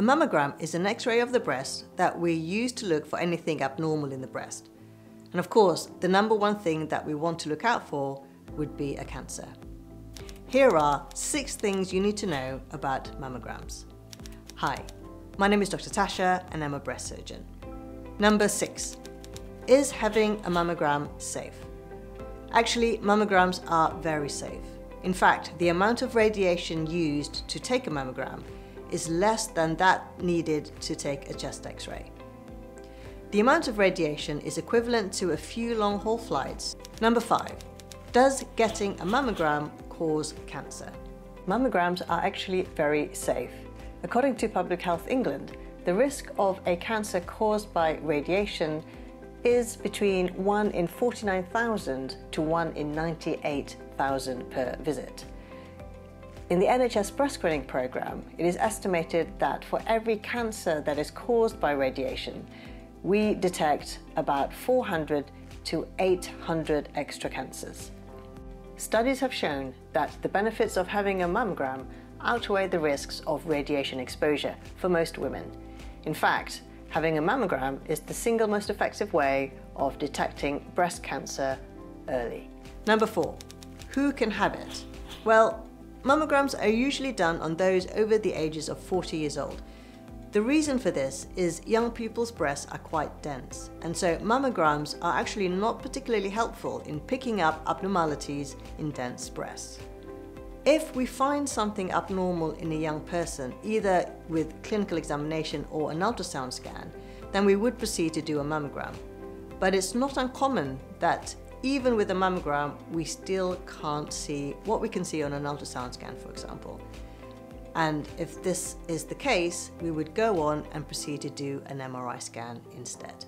A mammogram is an x-ray of the breast that we use to look for anything abnormal in the breast. And of course, the number one thing that we want to look out for would be a cancer. Here are six things you need to know about mammograms. Hi, my name is Dr. Tasha and I'm a breast surgeon. Number six, is having a mammogram safe? Actually, mammograms are very safe. In fact, the amount of radiation used to take a mammogram is less than that needed to take a chest x-ray. The amount of radiation is equivalent to a few long-haul flights. Number five, does getting a mammogram cause cancer? Mammograms are actually very safe. According to Public Health England, the risk of a cancer caused by radiation is between 1 in 49,000 to 1 in 98,000 per visit. In the NHS breast screening programme, it is estimated that for every cancer that is caused by radiation, we detect about 400 to 800 extra cancers. Studies have shown that the benefits of having a mammogram outweigh the risks of radiation exposure for most women. In fact, having a mammogram is the single most effective way of detecting breast cancer early. Number four, who can have it? Well, Mammograms are usually done on those over the ages of 40 years old. The reason for this is young people's breasts are quite dense, and so mammograms are actually not particularly helpful in picking up abnormalities in dense breasts. If we find something abnormal in a young person, either with clinical examination or an ultrasound scan, then we would proceed to do a mammogram. But it's not uncommon that even with a mammogram, we still can't see what we can see on an ultrasound scan, for example. And if this is the case, we would go on and proceed to do an MRI scan instead.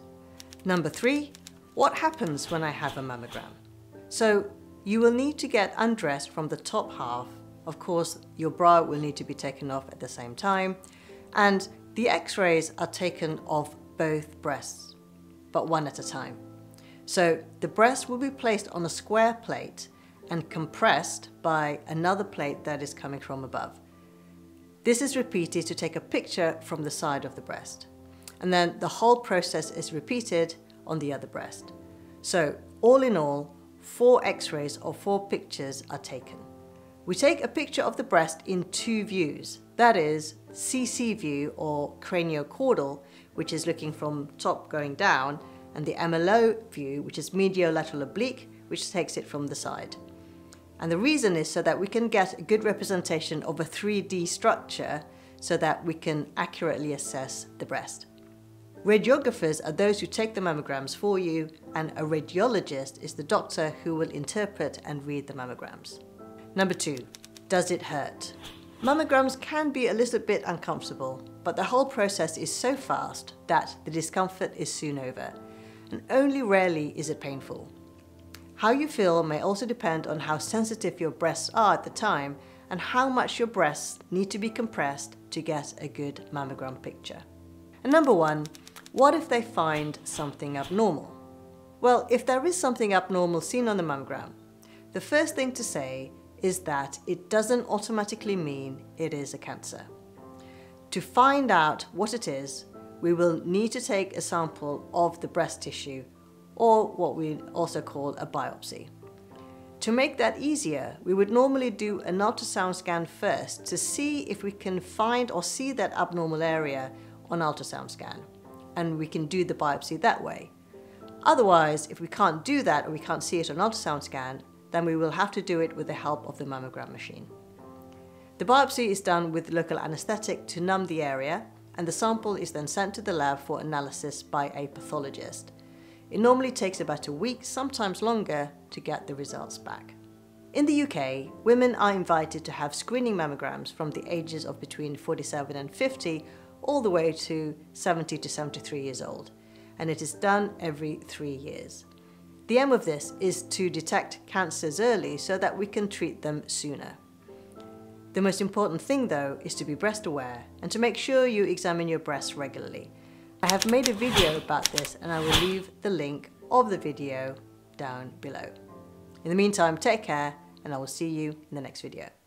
Number three, what happens when I have a mammogram? So you will need to get undressed from the top half. Of course, your bra will need to be taken off at the same time. And the x-rays are taken of both breasts, but one at a time. So the breast will be placed on a square plate and compressed by another plate that is coming from above. This is repeated to take a picture from the side of the breast. And then the whole process is repeated on the other breast. So all in all, four x-rays or four pictures are taken. We take a picture of the breast in two views. That is CC view or craniocaudal, which is looking from top going down, and the MLO view, which is mediolateral oblique, which takes it from the side. And the reason is so that we can get a good representation of a 3D structure so that we can accurately assess the breast. Radiographers are those who take the mammograms for you, and a radiologist is the doctor who will interpret and read the mammograms. Number two, does it hurt? Mammograms can be a little bit uncomfortable, but the whole process is so fast that the discomfort is soon over and only rarely is it painful. How you feel may also depend on how sensitive your breasts are at the time and how much your breasts need to be compressed to get a good mammogram picture. And number one, what if they find something abnormal? Well, if there is something abnormal seen on the mammogram, the first thing to say is that it doesn't automatically mean it is a cancer. To find out what it is, we will need to take a sample of the breast tissue, or what we also call a biopsy. To make that easier, we would normally do an ultrasound scan first to see if we can find or see that abnormal area on ultrasound scan, and we can do the biopsy that way. Otherwise, if we can't do that or we can't see it on ultrasound scan, then we will have to do it with the help of the mammogram machine. The biopsy is done with local anesthetic to numb the area and the sample is then sent to the lab for analysis by a pathologist. It normally takes about a week, sometimes longer, to get the results back. In the UK, women are invited to have screening mammograms from the ages of between 47 and 50 all the way to 70 to 73 years old, and it is done every three years. The aim of this is to detect cancers early so that we can treat them sooner. The most important thing though is to be breast aware and to make sure you examine your breasts regularly. I have made a video about this and I will leave the link of the video down below. In the meantime, take care and I will see you in the next video.